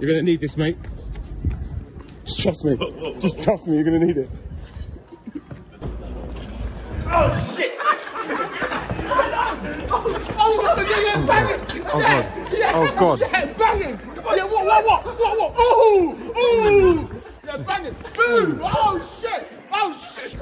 You're gonna need this, mate. Just trust me. Whoa, whoa, whoa. Just trust me. You're gonna need it. Oh, shit! oh, oh, God, yeah, yeah, banging. Oh, God. Yeah, Oh, God. Yeah, banging. Yeah, what, what, what, what, what? Oh, oh. Yeah, banging. Boom. Oh, shit. Oh, shit.